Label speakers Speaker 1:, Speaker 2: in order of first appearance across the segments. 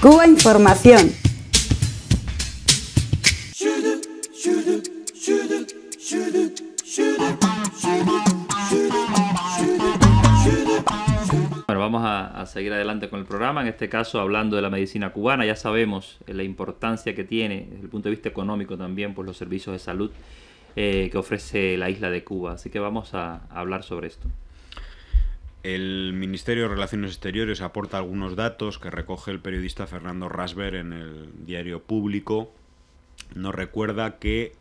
Speaker 1: Cuba Información.
Speaker 2: Bueno, vamos a, seguir adelante con el programa, en este caso hablando de la medicina cubana, ya sabemos la importancia que tiene desde el punto de vista económico también por los servicios de salud eh, que ofrece la isla de Cuba, así que vamos a hablar sobre esto.
Speaker 3: El Ministerio de Relaciones Exteriores aporta algunos datos que recoge el periodista Fernando Rasber en el diario Público. Nos recuerda que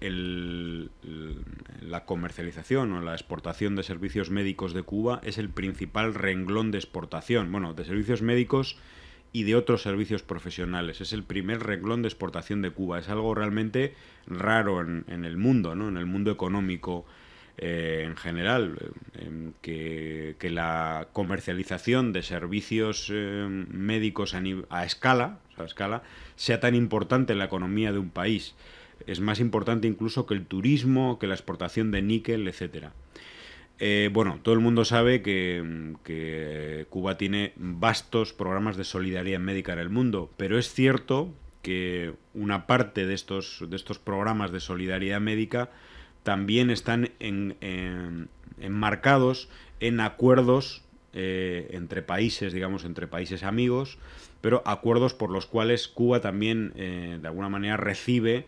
Speaker 3: la comercialización o la exportación de servicios médicos de Cuba es el principal renglón de exportación, bueno, de servicios médicos y de otros servicios profesionales. Es el primer renglón de exportación de Cuba. Es algo realmente raro en, en el mundo, ¿no? en el mundo económico eh, en general, que, la comercialización de servicios eh, médicos a, escala, sea tan importante en la economía de un país. Es más importante incluso que el turismo, que la exportación de níquel, etcétera. Eh, bueno, todo el mundo sabe que, que, Cuba tiene vastos programas de solidaridad médica en el mundo, pero es cierto que una parte de estos, de estos programas de solidaridad médica también están enmarcados en acuerdos eh, entre países, digamos, entre países amigos, pero acuerdos por los cuales Cuba también, eh, de alguna manera, recibe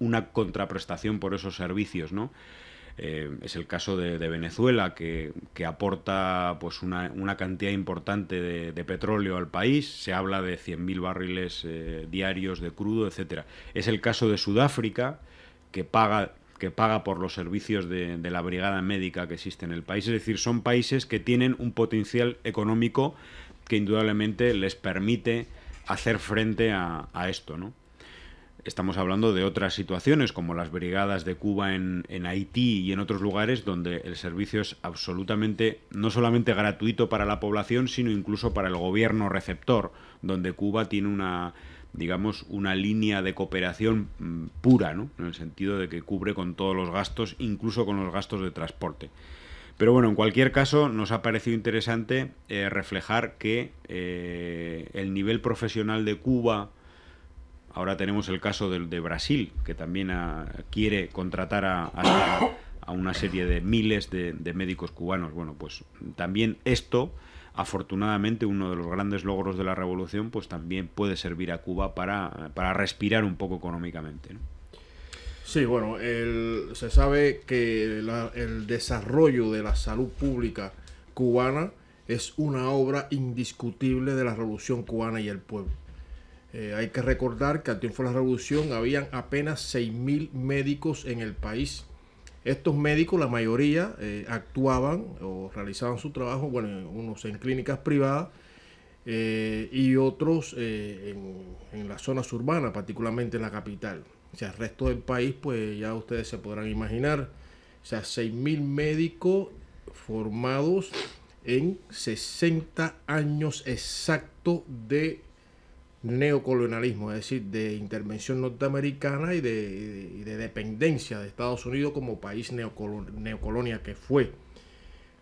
Speaker 3: una contraprestación por esos servicios, ¿no? Eh, es el caso de, Venezuela, que, aporta pues una, cantidad importante de, petróleo al país. Se habla de 100.000 barriles diarios de crudo, etc. Es el caso de Sudáfrica, que paga que paga por los servicios de, la brigada médica que existe en el país. Es decir, son países que tienen un potencial económico que indudablemente les permite hacer frente a, esto, ¿no? Estamos hablando de otras situaciones, como las brigadas de Cuba en, en, Haití y en otros lugares, donde el servicio es absolutamente, no solamente gratuito para la población, sino incluso para el gobierno receptor, donde Cuba tiene una, digamos, una línea de cooperación mm, pura, ¿no? En el sentido de que cubre con todos los gastos, incluso con los gastos de transporte. Pero bueno, en cualquier caso, nos ha parecido interesante eh, reflejar que eh, el nivel profesional de Cuba, ahora tenemos el caso de, de Brasil, que también ah, quiere contratar a, a, una serie de miles de, de médicos cubanos. Bueno, pues también esto afortunadamente uno de los grandes logros de la revolución pues también puede servir a Cuba para, para respirar un poco económicamente.
Speaker 4: Sí, bueno, se sabe que el desarrollo de la salud pública cubana es una obra indiscutible de la revolución cubana y el pueblo. Eh, hay que recordar que al triunfo de la revolución habían apenas 6.000 médicos en el país estos médicos, la mayoría, eh, actuaban o realizaban su trabajo, bueno, unos en clínicas privadas eh, y otros eh, en, las zonas urbanas, particularmente en la capital. O sea, el resto del país, pues ya ustedes se podrán imaginar, o sea, 6.000 médicos formados en 60 años exactos de neocolonialismo, es decir, de intervención norteamericana y de, dependencia de Estados Unidos como país neocolonia que fue.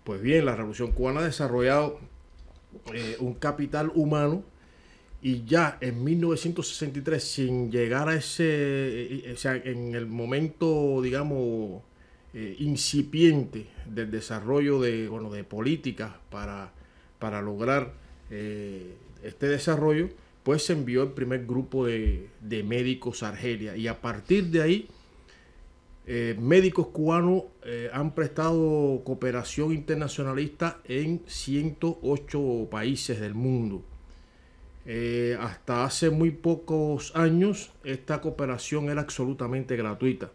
Speaker 4: Pues bien, la Revolución Cubana ha desarrollado eh, un capital humano y ya en 1963, sin llegar a ese, eh, o sea, en el momento, digamos, eh, incipiente del desarrollo de, bueno, de políticas para, para lograr este desarrollo, pues se envió el primer grupo de, médicos a Argelia y a partir de ahí eh, médicos cubanos eh, han prestado cooperación internacionalista en 108 países del mundo. Eh, hasta hace muy pocos años esta cooperación era absolutamente gratuita.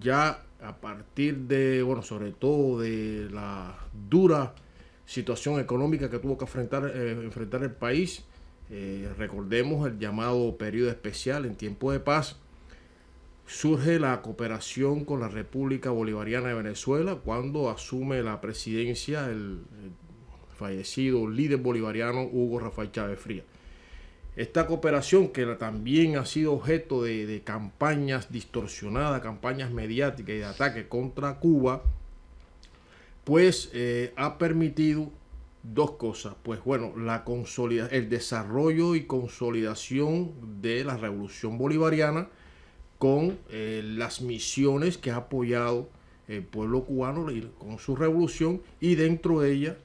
Speaker 4: ya a partir de, bueno, sobre todo de la dura situación económica que tuvo que enfrentar, eh, enfrentar el país. Eh, recordemos el llamado periodo especial en tiempo de paz. Surge la cooperación con la República Bolivariana de Venezuela cuando asume la presidencia el, fallecido líder bolivariano Hugo Rafael Chávez Fría. Esta cooperación que también ha sido objeto de, de campañas distorsionadas, campañas mediáticas y de ataques contra Cuba, pues eh, ha permitido dos cosas. Pues bueno, la el desarrollo y consolidación de la revolución bolivariana con eh, las misiones que ha apoyado el pueblo cubano con su revolución y dentro de ella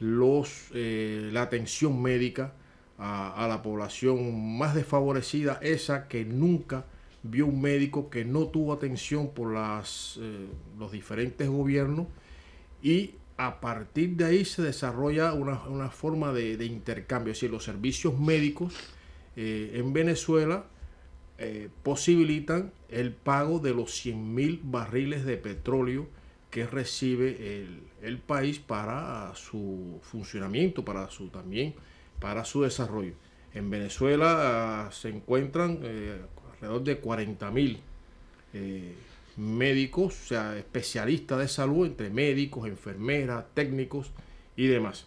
Speaker 4: los, eh, la atención médica a, la población más desfavorecida, esa que nunca vio un médico, que no tuvo atención por las, los diferentes gobiernos y a partir de ahí se desarrolla una, forma de, intercambio, es decir, los servicios médicos eh, en Venezuela eh, posibilitan el pago de los 100 mil barriles de petróleo que recibe el, el, país para su funcionamiento, para su también para su desarrollo. En Venezuela ah, se encuentran eh, alrededor de 40 mil médicos, o sea, especialistas de salud, entre médicos, enfermeras, técnicos y demás.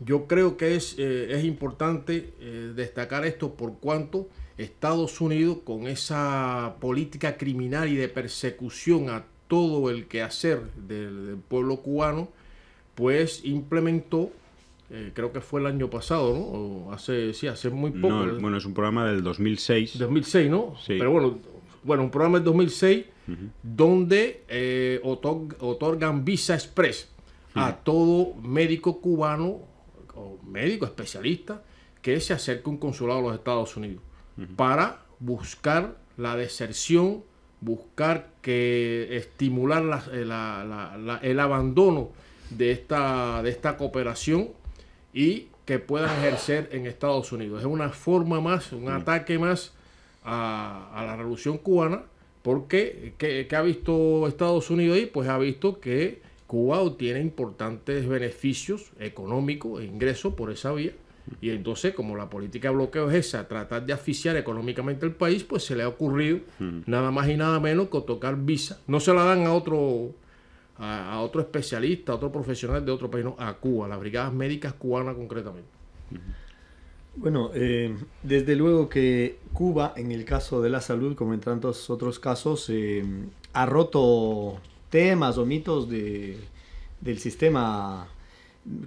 Speaker 4: Yo creo que es, eh, es importante destacar esto por cuanto Estados Unidos, con esa política criminal y de persecución a todo el quehacer del, del pueblo cubano, pues implementó eh, creo que fue el año pasado, ¿no? O hace, sí, hace muy poco.
Speaker 3: bueno, es un programa del 2006.
Speaker 4: 2006, ¿no? Sí. Pero bueno, bueno, un programa del 2006 donde eh, otorgan visa express a todo médico cubano o médico especialista que se acerque a un consulado de los Estados Unidos para buscar la deserción, buscar que estimular eh, el abandono de esta, de esta cooperación y que puedan ejercer en Estados Unidos. Es una forma más, un ataque más a, la revolución cubana, porque ¿qué, ha visto Estados Unidos ahí? Pues ha visto que Cuba obtiene importantes beneficios económicos e ingresos por esa vía. Y entonces, como la política de bloqueo es esa, tratar de asfixiar económicamente el país, pues se le ha ocurrido nada más y nada menos que tocar visa. No se la dan a otro a, otro especialista, a otro profesional de otro país, no, a Cuba, las brigadas médicas cubanas concretamente.
Speaker 1: Bueno, eh, desde luego que Cuba, en el caso de la salud, como en tantos otros casos, eh, ha roto temas o mitos de, del sistema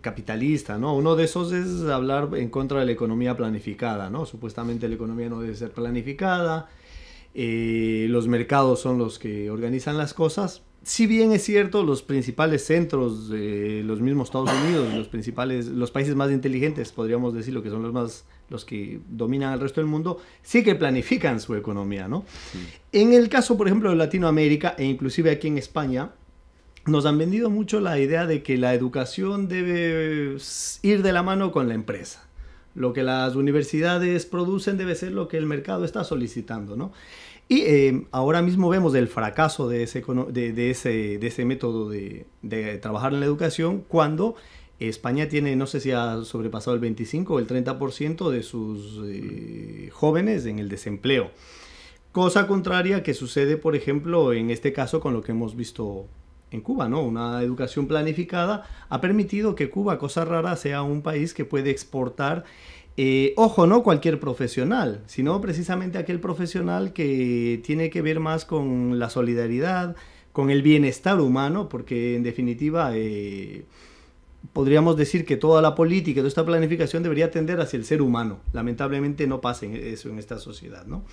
Speaker 1: capitalista, ¿no? Uno de esos es hablar en contra de la economía planificada, ¿no? Supuestamente la economía no debe ser planificada, eh, los mercados son los que organizan las cosas, si bien es cierto, los principales centros los mismos Estados Unidos, los principales, los países más inteligentes, podríamos decirlo, que son los más, los que dominan el resto del mundo, sí que planifican su economía, ¿no? En el caso, por ejemplo, de Latinoamérica e inclusive aquí en España, nos han vendido mucho la idea de que la educación debe ir de la mano con la empresa. Lo que las universidades producen debe ser lo que el mercado está solicitando, ¿no? Y eh, ahora mismo vemos el fracaso de ese, de, ese, de ese método de, trabajar en la educación cuando España tiene, no sé si ha sobrepasado el 25 o el 30% de sus eh, jóvenes en el desempleo. Cosa contraria que sucede, por ejemplo, en este caso con lo que hemos visto en Cuba, ¿no? Una educación planificada ha permitido que Cuba, cosa rara, sea un país que puede exportar eh, ojo, no cualquier profesional, sino precisamente aquel profesional que tiene que ver más con la solidaridad, con el bienestar humano, porque en definitiva eh, podríamos decir que toda la política, toda esta planificación debería tender hacia el ser humano. Lamentablemente no pasa eso en esta sociedad, ¿no?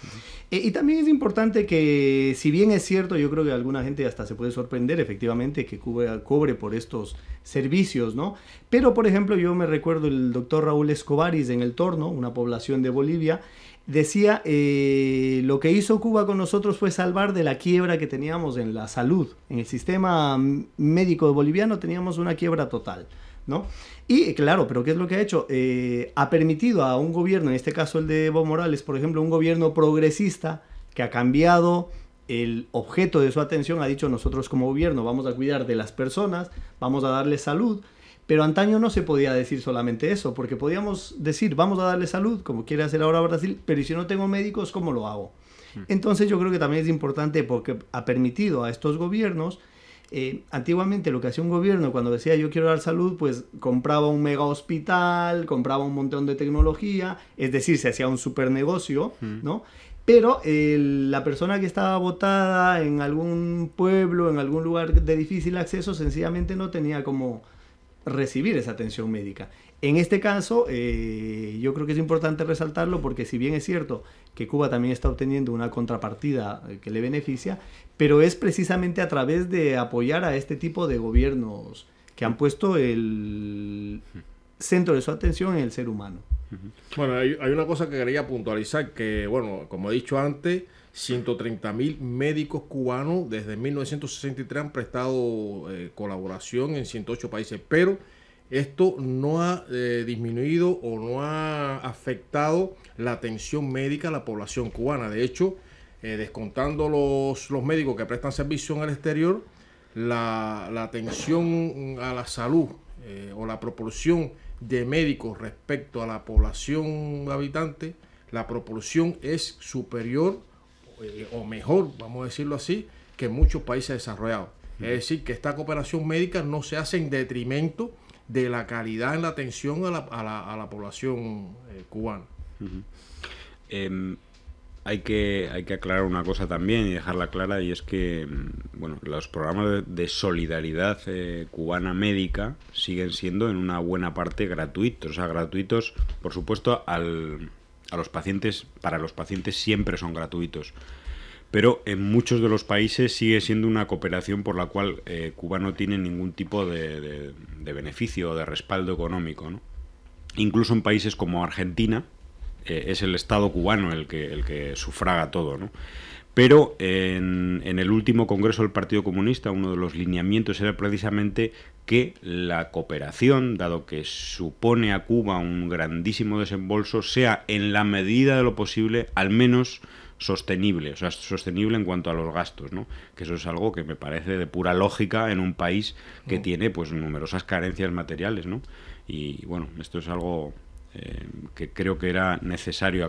Speaker 1: Eh, y también es importante que, si bien es cierto, yo creo que alguna gente hasta se puede sorprender, efectivamente, que cobre, cobre por estos servicios, ¿no? Pero, por ejemplo, yo me recuerdo el doctor Raúl Escobaris en El Torno, una población de Bolivia, decía, eh, lo que hizo Cuba con nosotros fue salvar de la quiebra que teníamos en la salud. En el sistema médico boliviano teníamos una quiebra total. ¿no? Y claro, pero ¿qué es lo que ha hecho? Eh, ha permitido a un gobierno, en este caso el de Evo Morales, por ejemplo, un gobierno progresista que ha cambiado el objeto de su atención, ha dicho nosotros como gobierno vamos a cuidar de las personas, vamos a darles salud, pero antaño no se podía decir solamente eso, porque podíamos decir, vamos a darle salud, como quiere hacer ahora Brasil, pero si no tengo médicos, ¿cómo lo hago? Hmm. Entonces yo creo que también es importante porque ha permitido a estos gobiernos, eh, antiguamente lo que hacía un gobierno cuando decía yo quiero dar salud, pues compraba un mega hospital, compraba un montón de tecnología, es decir, se hacía un super negocio, hmm. ¿no? Pero la persona que estaba votada en algún pueblo, en algún lugar de difícil acceso, sencillamente no tenía como recibir esa atención médica. En este caso, eh, yo creo que es importante resaltarlo porque si bien es cierto que Cuba también está obteniendo una contrapartida eh, que le beneficia, pero es precisamente a través de apoyar a este tipo de gobiernos que han puesto el centro de su atención en el ser humano.
Speaker 4: Bueno, hay, una cosa que quería puntualizar, que bueno, como he dicho antes, 130 mil médicos cubanos desde 1963 han prestado eh, colaboración en 108 países, pero esto no ha eh, disminuido o no ha afectado la atención médica a la población cubana. De hecho, eh, descontando los, los, médicos que prestan servicio en el exterior, la, atención a la salud o la proporción de médicos respecto a la población habitante, la proporción es superior eh, o mejor, vamos a decirlo así, que muchos países desarrollados. Es decir, que esta cooperación médica no se hace en detrimento de la calidad en la atención a la, a la, población eh, cubana.
Speaker 3: Hay que, hay que aclarar una cosa también y dejarla clara y es que mm, bueno, los programas de, solidaridad eh, cubana médica siguen siendo en una buena parte gratuitos, o sea, gratuitos, por supuesto, al, a los pacientes, para los pacientes siempre son gratuitos. Pero en muchos de los países sigue siendo una cooperación por la cual eh, Cuba no tiene ningún tipo de, beneficio o de respaldo económico. Incluso en países como Argentina, eh, es el Estado cubano el que, el que sufraga todo, ¿no? Pero en, el último Congreso del Partido Comunista, uno de los lineamientos era precisamente que la cooperación, dado que supone a Cuba un grandísimo desembolso, sea en la medida de lo posible al menos sostenible, o sea, sostenible en cuanto a los gastos, ¿no? Que eso es algo que me parece de pura lógica en un país que mm. tiene pues numerosas carencias materiales, ¿no? Y bueno, esto es algo eh, que creo que era necesario